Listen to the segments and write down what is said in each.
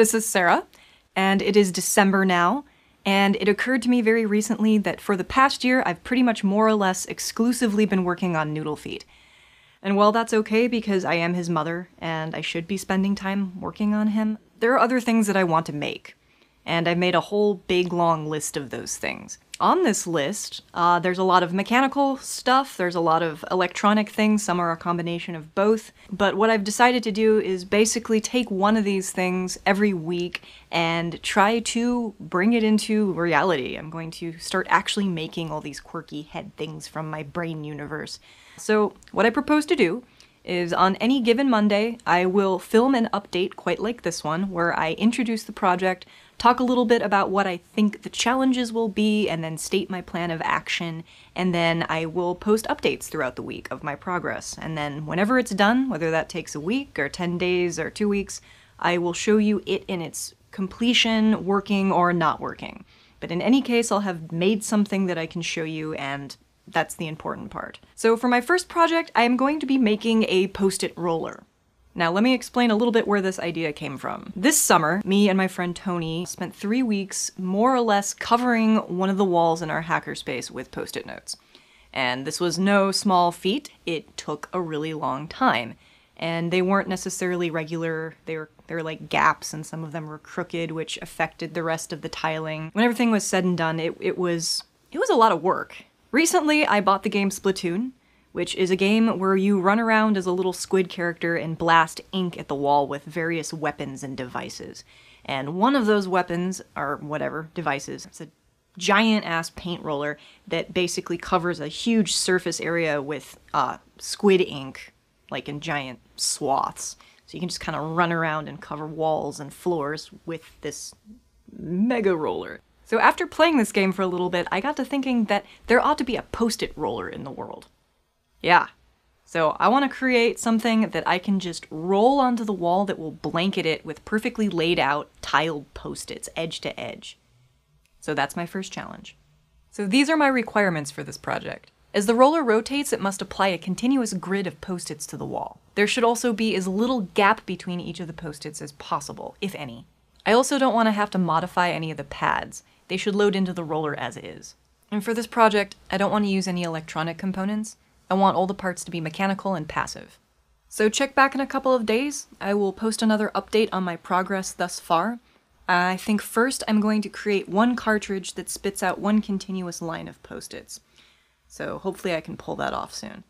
This is Sarah, and it is December now, and it occurred to me very recently that for the past year, I've pretty much more or less exclusively been working on Noodle Feet. And while that's okay because I am his mother and I should be spending time working on him, there are other things that I want to make. And I've made a whole big long list of those things. On this list, uh, there's a lot of mechanical stuff, there's a lot of electronic things, some are a combination of both. But what I've decided to do is basically take one of these things every week and try to bring it into reality. I'm going to start actually making all these quirky head things from my brain universe. So, what I propose to do is on any given Monday, I will film an update quite like this one, where I introduce the project, talk a little bit about what I think the challenges will be, and then state my plan of action, and then I will post updates throughout the week of my progress. And then whenever it's done, whether that takes a week or 10 days or two weeks, I will show you it in its completion, working or not working. But in any case, I'll have made something that I can show you and that's the important part. So for my first project, I am going to be making a post-it roller. Now, let me explain a little bit where this idea came from. This summer, me and my friend Tony spent three weeks more or less covering one of the walls in our hackerspace with post it notes. And this was no small feat, it took a really long time. And they weren't necessarily regular, they were, they were like gaps, and some of them were crooked, which affected the rest of the tiling. When everything was said and done, it, it was it was a lot of work. Recently, I bought the game Splatoon, which is a game where you run around as a little squid character and blast ink at the wall with various weapons and devices. And one of those weapons, or whatever, devices, it's a giant ass paint roller that basically covers a huge surface area with uh, squid ink, like in giant swaths. So you can just kind of run around and cover walls and floors with this mega roller. So after playing this game for a little bit, I got to thinking that there ought to be a post-it roller in the world. Yeah. So I want to create something that I can just roll onto the wall that will blanket it with perfectly laid out tiled post-its, edge to edge. So that's my first challenge. So these are my requirements for this project. As the roller rotates, it must apply a continuous grid of post-its to the wall. There should also be as little gap between each of the post-its as possible, if any. I also don't want to have to modify any of the pads. They should load into the roller as is. And for this project, I don't want to use any electronic components. I want all the parts to be mechanical and passive. So check back in a couple of days. I will post another update on my progress thus far. I think first I'm going to create one cartridge that spits out one continuous line of post-its. So hopefully I can pull that off soon.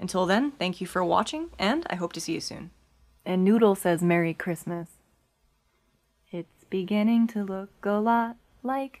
Until then, thank you for watching, and I hope to see you soon. And Noodle says Merry Christmas. It's beginning to look a lot like